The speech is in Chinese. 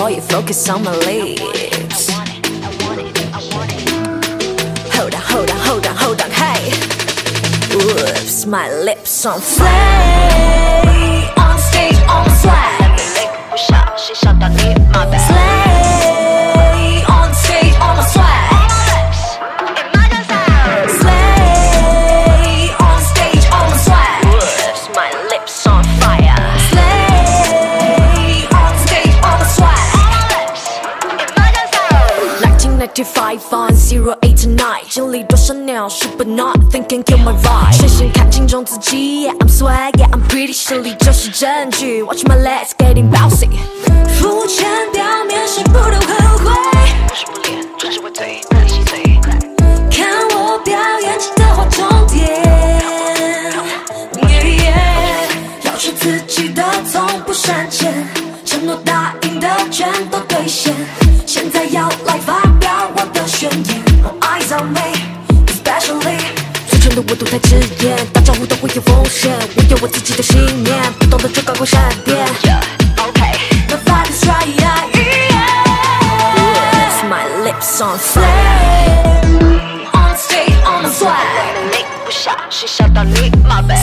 Boy, you focus on my lips. Hold on, hold on, hold on, hold on, hey. Oops, my lips on flame. On stage, on slap. She shot that my back. 1995 on zero eight to nine，经历多少鸟事，but nothing can kill my vibe。全心看清重自己，Yeah I'm swag, yeah I'm pretty，实力就是证据。Watch my legs getting bouncy。肤浅表面谁不都很会？不是不练，纯是会嘴，不理细嘴看我表演，记得划重点。Yeah, yeah 要求自己的从不删减，承诺答应的全都兑现。现在要来发嘴唇的温度太刺眼，打招呼都会有风险。我有我自己的信念，不懂的就赶快闪电。OK My vibe is right, yeah, yeah. My lips on flame, on stage, on the swag. 你不小心笑到你妈呗